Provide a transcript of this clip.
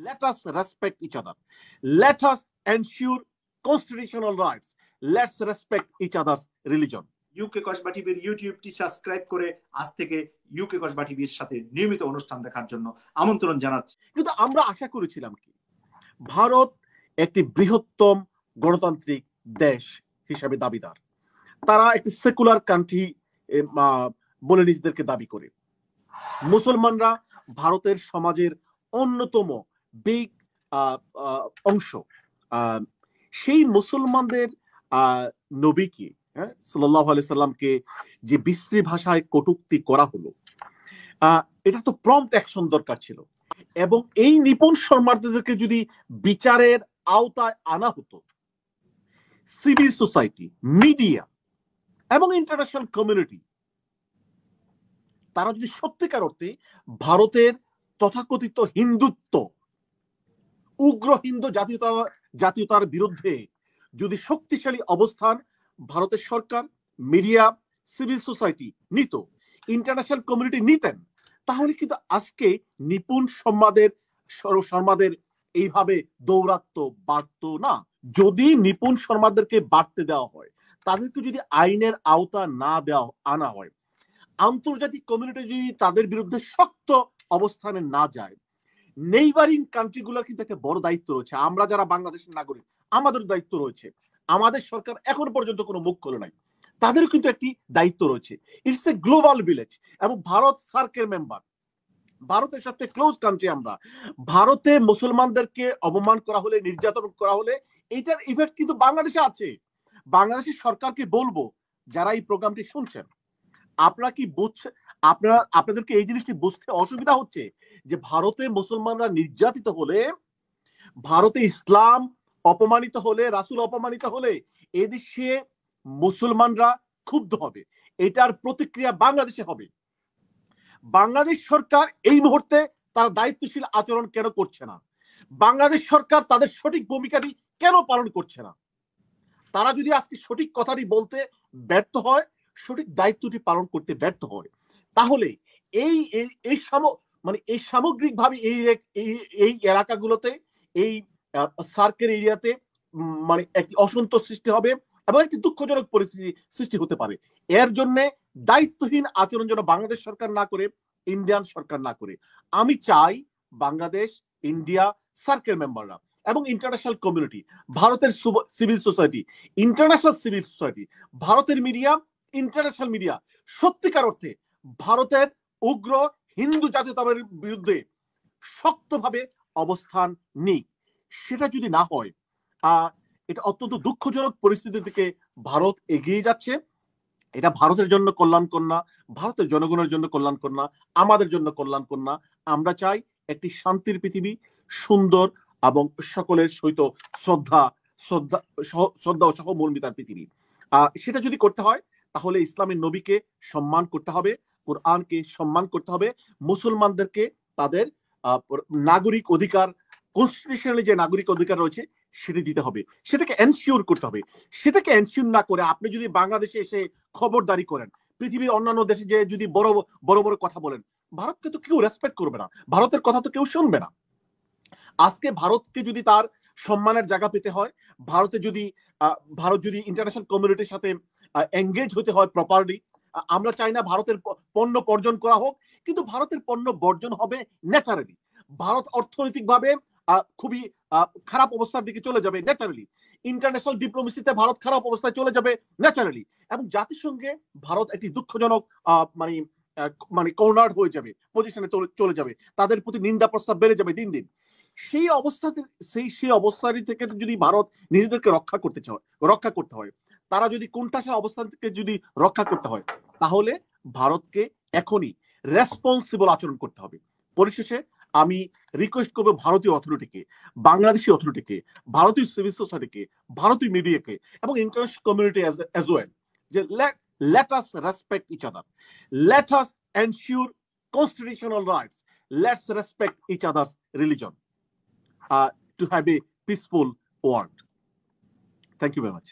let us respect each other. Let us ensure constitutional rights. Let's respect each other's religion. UK Kasba টিভির ইউটিউবটি subscribe করে আজ থেকে UK Kasba টিভির সাথে নিয়মিত অনুষ্ঠান দেখার জন্য আমন্ত্রণ জানাচ্ছি কিন্তু আমরা আশা করেছিলাম কি ভারত একটি বৃহত্তম গণতান্ত্রিক দেশ হিসাবে দাবিদার তারা একটি সেকুলার কান্ট্রি বলে নিজেদেরকে দাবি করে মুসলমানরা ভারতের সমাজের অন্যতম বিগ অংশ। সেই মুসলমানদের নবীকে হ্যাঁ সাল্লাহ আলি সাল্লামকে যে বিশ্রী ভাষায় কটুক্তি করা হলো এটা তো প্রম্পট অ্যাকশন দরকার ছিল। এবং এই নিপুণ শর্মার্থীদেরকে যদি বিচারের আওতায় আনা হতো সিভিল সোসাইটি মিডিয়া এবং ইন্টারন্যাশনাল কমিউনিটি তারা যদি সত্যিকার অর্থে ভারতের তথাকথিত হিন্দুত্ব উগ্র হিন্দু জাতীয়তা, জাতীয়তার বিরুদ্ধে যদি শক্তিশালী অবস্থান ভারতের সরকার, মিডিয়া, সিভিল সোসাইটি নিত, ইন্টারন্যাশনাল কমিউনিটি নিতেন, তাহলে কিন্তু আজকে নিপুণ সম্মাদের শর্মাদের এইভাবে দৌরাত্ম বাড়ত না। যদি নিপুণ শর্মাদেরকে বাড়তে দেওয়া হয়, তাদেরকে যদি আইনের আওতা না দেওয়া, আনা হয়, আন্তর্জাতিক কমিউনিটি যদি তাদের বিরুদ্ধে শক্ত অবস্থানে না যায় নেইবারিং কান্ট্রিগুলোর কিন্তু একটা বড় দায়িত্ব রয়েছে। আমরা যারা বাংলাদেশের নাগরিক, আমাদের দায়িত্ব রয়েছে। আমাদের সরকার এখন পর্যন্ত কোনো মুখ খোলে নাই। তাদেরও কিন্তু একটি দায়িত্ব রয়েছে। ইটস এ গ্লোবাল ভিলেজ এবং ভারত সার্কের মেম্বার ভারতের সবচেয়ে ক্লোজ কান্ট্রি আমরা। ভারতে মুসলমানদেরকে অপমান করা হলে, নির্যাতন করা হলে এইটার ইফেক্ট কিন্তু বাংলাদেশে আছে। বাংলাদেশের সরকারকে বলব, যারা এই প্রোগ্রামটি শুনছেন, আপনারা কি বুঝছেন আপনারা, আপনাদেরকে এই জিনিসটি বুঝতে অসুবিধা হচ্ছে যে ভারতে মুসলমানরা নির্যাতিত হলে, ভারতে ইসলাম অপমানিত হলে, রাসুল অপমানিত হলে এদেশে মুসলমানরা ক্ষুব্ধ হবে। এটার প্রতিক্রিয়া বাংলাদেশে হবে। বাংলাদেশ সরকার এই মুহূর্তে তারা দায়িত্বশীল আচরণ কেন করছে না? বাংলাদেশ সরকার তাদের সঠিক ভূমিকাটি কেন পালন করছে না? তারা যদি আজকে সঠিক কথাটি বলতে ব্যর্থ হয়, সঠিক দায়িত্বটি পালন করতে ব্যর্থ হয় তাহলে এই এই মানে এই সামগ্রিকভাবে এই এই এলাকাগুলোতে, এই সার্কের এরিয়াতে মানে একটি অসন্তোষ সৃষ্টি হবে এবং একটি দুঃখজনক পরিস্থিতি সৃষ্টি হতে পারে। এর জন্য দায়িত্বহীন আচরণ যেন বাংলাদেশ সরকার না করে, ইন্ডিয়ান সরকার না করে। আমি চাই বাংলাদেশ, ইন্ডিয়া সার্কের মেম্বাররা এবং ইন্টারন্যাশনাল কমিউনিটি ভারতের civil society international civil society ভারতের মিডিয়া ইন্টারন্যাশনাল মিডিয়া সত্যিকার অর্থে ভারতের উগ্র হিন্দু জাতীয়তাবাদের বিরুদ্ধে শক্তভাবে অবস্থান নিক। সেটা যদি না হয় এটা অত্যন্ত দুঃখজনক পরিস্থিতি থেকে ভারত এগিয়ে যাচ্ছে। এটা ভারতের জন্য কল্যাণকর না, ভারতের জনগণের জন্য কল্যাণকর না, আমাদের জন্য কল্যাণকর না। আমরা চাই একটি শান্তির পৃথিবী, সুন্দর এবং সকলের সহিত শ্রদ্ধা শ্রদ্ধা শ্রদ্ধা ও সহমর্মিতার পৃথিবী। আহ, সেটা যদি করতে হয়, তাহলে ইসলামের নবীকে সম্মান করতে হবে। কোরআনকে সম্মান করতে হবে। মুসলমানদেরকে তাদের নাগরিক অধিকার কনস্টিটিউশনালি যে নাগরিক অধিকার রয়েছে, সেটা দিতে হবে। সেটাকে এনশিওর করতে হবে। সেটাকে এনশিওর না করে আপনি যদি বাংলাদেশে এসে খবরদারি করেন, পৃথিবীর অন্যান্য দেশে যে যদি বড় বড় বড় কথা বলেন, ভারতকে তো কেউ রেসপেক্ট করবে না। ভারতের কথা তো কেউ শুনবে না। আজকে ভারতকে যদি তার সম্মানের জায়গা পেতে হয়, ভারতে যদি ভারত যদি ইন্টারন্যাশনাল কমিউনিটির সাথে এঙ্গেজ হতে হয় প্রপারলি আমরা চাই না ভারতের পণ্য বর্জন করা হোক, কিন্তু ভারতের পণ্য বর্জন হবে ন্যাচারালি ভারত অর্থনৈতিকভাবে খুবই খারাপ অবস্থার দিকে চলে যাবে ন্যাচারালি ইন্টারন্যাশনাল ডিপ্লোমেসিতে ভারত খারাপ অবস্থায় চলে যাবে ন্যাচারালি এবং জাতিসংঘে ভারত একটি দুঃখজনক মানে মানে কর্নার হয়ে যাবে পজিশনে চলে যাবে। তাদের প্রতি নিন্দা প্রস্তাব বেড়ে যাবে দিন দিন। সেই অবস্থাতে, সেই সেই অবস্থাটি থেকে যদি ভারত নিজেদেরকে রক্ষা করতে চায়, রক্ষা করতে হয়, তারা যদি কোনটা সে অবস্থান থেকে যদি রক্ষা করতে হয় তাহলে ভারতকে এখনই রেসপন্সিবল আচরণ করতে হবে। পরিশেষে আমি রিকোয়েস্ট করব ভারতীয় অথরিটিকে বাংলাদেশি অথরিটিকে ভারতীয় সিভিল সোসাইটিকে ভারতীয় মিডিয়াকে এবং ইন্টারন্যাশনাল কমিউনিটি এজ ওয়েল যে let us respect each other let us ensure constitutional rights let's respect each other's religion uh, to have a peaceful world thank you very much